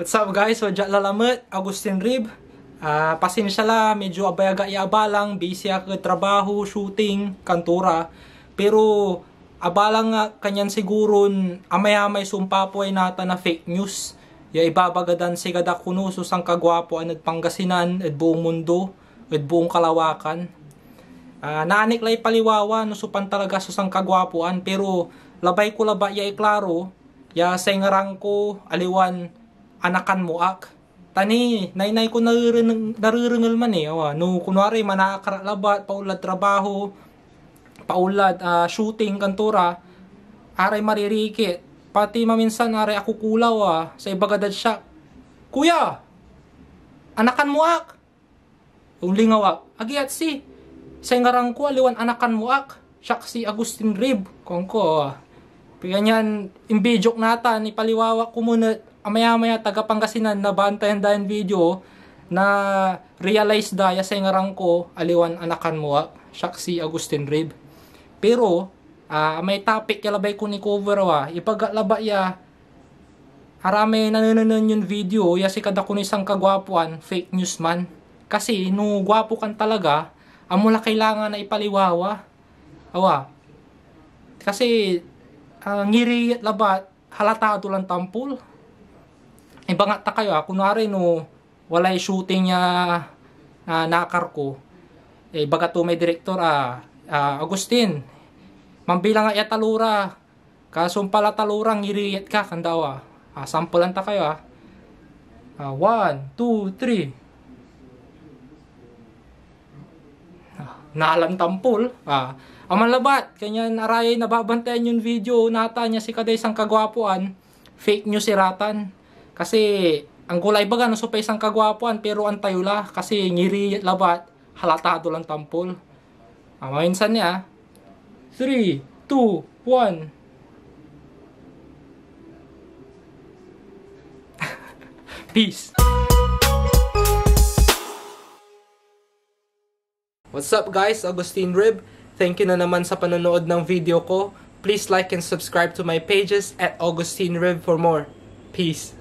What's up guys? Wadya lalamet, Agustin Rib. Ah, pasensya la, medyo abayaga iabalang, busy ako trabaho, shooting, kantura. Pero abalang nga kanyan siguro amay-amay sumpapoy nata na fake news. Ya ibabagadan si gada kuno susang kagwapo anad Pangasinan, at buong mundo, at buong kalawakan. Ah, naanik lay paliwawa no supan talaga susang kagwapuan pero labay ko laba ya iklaro ya sengarang ko aliwan anakan mo ak. Tani, nainay ko naririnig, man eh. Awa, no, kunwari, manakakaralabat, paulad trabaho, paulad ah, shooting, kantura, aray maririkit. Pati maminsan, aray ako kulaw ah, sa ibagadad siya. Kuya, anakan mo ak. Ulingaw ak. Agiat si, sa ngarang ko, aliwan anakan mo ak. Siya si Agustin Rib. Kung ko, ah. Ganyan, imbijok nata, ni paliwawa ko muna, amaya-maya taga Pangasinan na bantayan dahin video na realize daya sa ngarang ko, aliwan anakan mo ak. Siya si Agustin Rib. Pero, ah may topic yalabay ko ni cover wa, ipagalaba ya, Arame nanonood yung video, ya si kada ko isang kagwapuan, fake news man. Kasi, no gwapo kan talaga, amula kailangan na ipaliwawa. Awa. Kasi, ang ngiri at labat, halatado lang tampol. Nga ta kayo, ah, kunwari no, walay shooting niya ah, nakar ko. Eh, baga to may director, ah, ah, Agustin, mambilang nga yatalura, kasong pala talura, ngiriyat ka, kandawa. Ah, sampulan ta kayo, ah. Ah, one, two, three. Ah, Nalang tampol. Ah, aman labat. Kanya naray nababantayan yung video nata niya si kaday isang kagwapuan. Fake news siratan. Kasi ang kulay baga no pa isang kagwapuan pero antayo la kasi ngiri labat halatado lang tampol. Ah, minsan niya. 3, 2, 1. Peace. What's up guys? Agustin Rib. Thank you na naman sa panonood ng video ko. Please like and subscribe to my pages at Augustine Rib for more. Peace.